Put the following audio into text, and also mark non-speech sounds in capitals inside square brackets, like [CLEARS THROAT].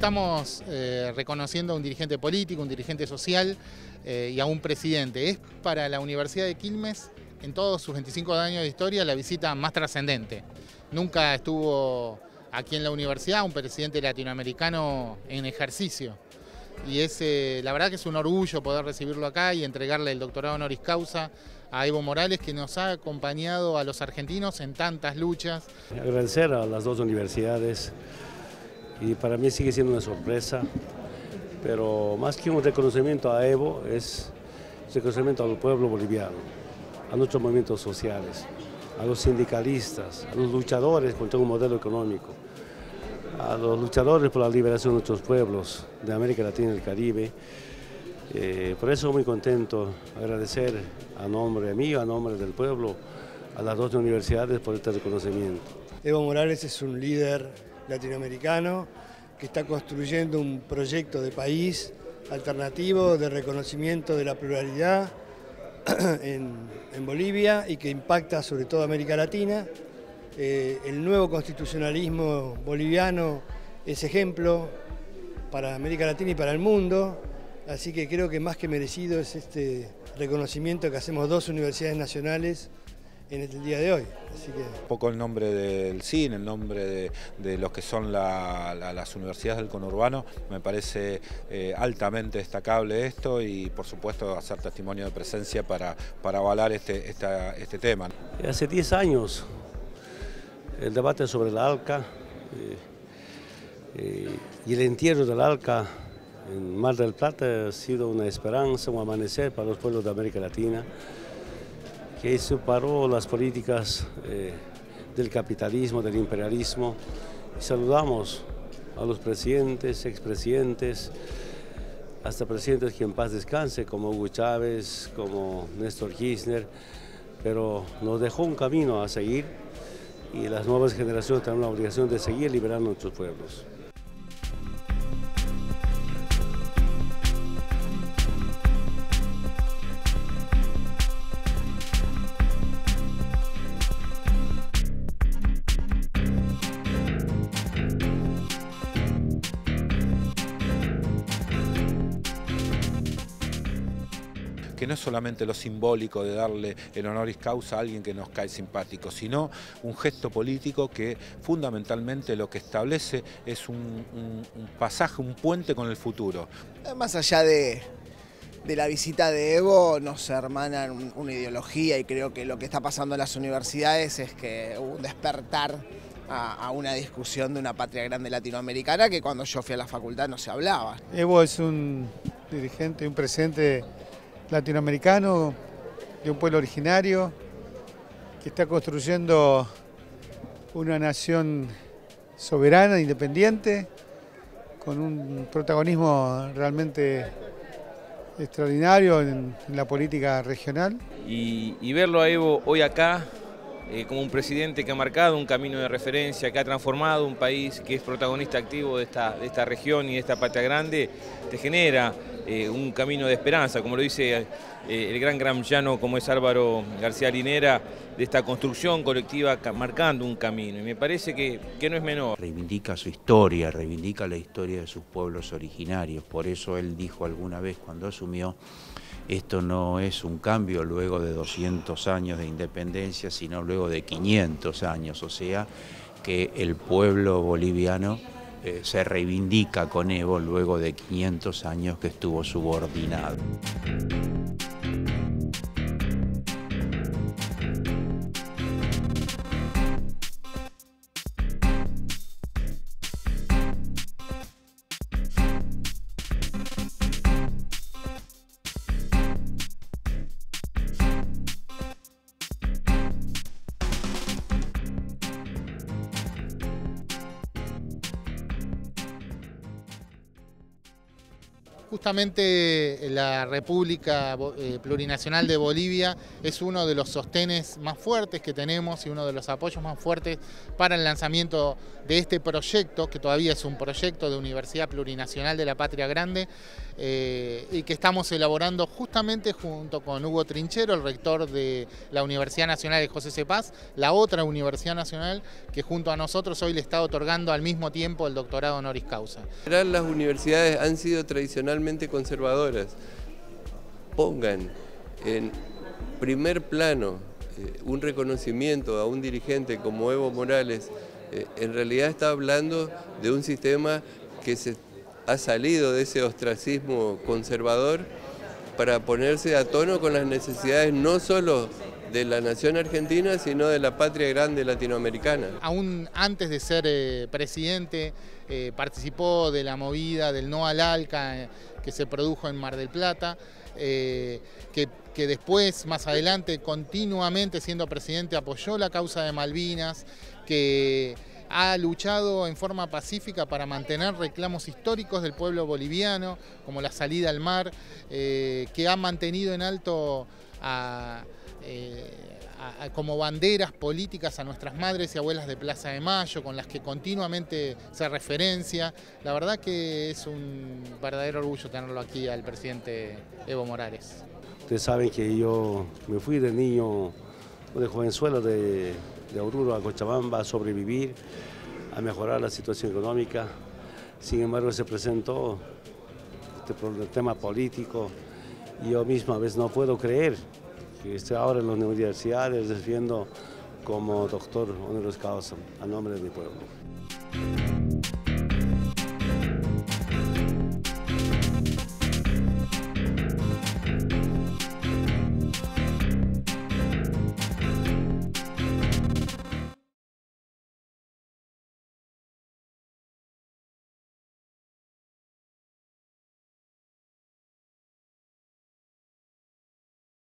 estamos eh, reconociendo a un dirigente político, un dirigente social eh, y a un presidente. Es para la Universidad de Quilmes, en todos sus 25 años de historia, la visita más trascendente. Nunca estuvo aquí en la universidad un presidente latinoamericano en ejercicio. Y es, eh, la verdad que es un orgullo poder recibirlo acá y entregarle el doctorado honoris causa a Evo Morales, que nos ha acompañado a los argentinos en tantas luchas. Agradecer a las dos universidades y para mí sigue siendo una sorpresa, pero más que un reconocimiento a Evo es reconocimiento al pueblo boliviano, a nuestros movimientos sociales, a los sindicalistas, a los luchadores contra un modelo económico, a los luchadores por la liberación de nuestros pueblos de América Latina y el Caribe. Eh, por eso muy contento, agradecer a nombre mío, a nombre del pueblo, a las dos universidades por este reconocimiento. Evo Morales es un líder latinoamericano que está construyendo un proyecto de país alternativo de reconocimiento de la pluralidad [CLEARS THROAT] en, Bolivia y que impacta sobre todo América Latina. Eh, el nuevo constitucionalismo boliviano es ejemplo para América Latina y para el mundo, así que creo que más que merecido es este reconocimiento que hacemos dos universidades nacionales en el día de hoy. Un poco el nombre del CIN, el nombre de, los que son las universidades del conurbano, me parece eh, altamente destacable esto y por supuesto hacer testimonio de presencia para, para avalar este, este tema. Hace 10 años el debate sobre la ALCA eh, eh, y el entierro del ALCA en Mar del Plata ha sido una esperanza, un amanecer para los pueblos de América Latina que separó las políticas eh, del capitalismo, del imperialismo. Saludamos a los presidentes, expresidentes, hasta presidentes que en paz descanse, como Hugo Chávez, como Néstor Kirchner, pero nos dejó un camino a seguir y las nuevas generaciones tienen la obligación de seguir liberando nuestros pueblos. Que no es solamente lo simbólico de darle el honoris causa a alguien que nos cae simpático, sino un gesto político que fundamentalmente lo que establece es un, pasaje, un puente con el futuro. Más allá de, la visita de Evo nos hermanan una ideología y creo que lo que está pasando en las universidades es que hubo un despertar a, a, una discusión de una patria grande latinoamericana que cuando yo fui a la facultad no se hablaba. Evo es un dirigente, un presidente latinoamericano, de un pueblo originario, que está construyendo una nación soberana, independiente, con un protagonismo realmente extraordinario en, la política regional. Y, verlo a Evo hoy acá, eh, como un presidente que ha marcado un camino de referencia, que ha transformado un país que es protagonista activo de esta, de esta región y de esta patria grande, te genera eh, un camino de esperanza, como lo dice eh, el gran gramllano como es Álvaro García Linera, de esta construcción colectiva marcando un camino. Y me parece que, que no es menor. Reivindica su historia, reivindica la historia de sus pueblos originarios. Por eso él dijo alguna vez cuando asumió esto no es un cambio luego de 200 años de independencia, sino luego de 500 años, o sea que el pueblo boliviano eh, se reivindica con Evo luego de 500 años que estuvo subordinado. Justamente la República eh, Plurinacional de Bolivia es uno de los sostenes más fuertes que tenemos y uno de los apoyos más fuertes para el lanzamiento de este proyecto, que todavía es un proyecto de Universidad Plurinacional de la Patria Grande, eh, y que estamos elaborando justamente junto con Hugo Trinchero, el rector de la Universidad Nacional de José Cepaz, la otra Universidad Nacional que junto a nosotros hoy le está otorgando al mismo tiempo el doctorado honoris causa. Las universidades han sido tradicionalmente conservadoras pongan en primer plano eh, un reconocimiento a un dirigente como Evo Morales, eh, en realidad está hablando de un sistema que se ha salido de ese ostracismo conservador para ponerse a tono con las necesidades no solo de la nación argentina, sino de la patria grande latinoamericana. Aún antes de ser eh, presidente, participó de la movida del no al ALCA que se produjo en Mar del Plata, eh, que, después, más adelante, continuamente siendo presidente, apoyó la causa de Malvinas, que ha luchado en forma pacífica para mantener reclamos históricos del pueblo boliviano, como la salida al mar, eh, que ha mantenido en alto a... Eh, como banderas políticas a nuestras madres y abuelas de Plaza de Mayo, con las que continuamente se referencia. La verdad que es un verdadero orgullo tenerlo aquí al presidente Evo Morales. Ustedes saben que yo me fui de niño, de jovenzuelo de, de Oruro a Cochabamba a sobrevivir, a mejorar la situación económica. Sin embargo, se presentó este tema político y yo mismo a veces no puedo creer que estoy ahora en las universidades recibiendo como doctor honoris causa a nombre de mi pueblo.